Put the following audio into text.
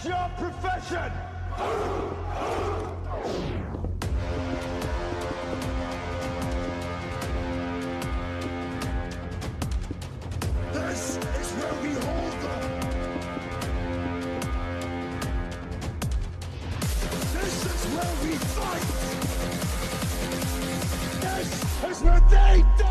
is your profession! This is where we hold them! This is where we fight! This is where they die!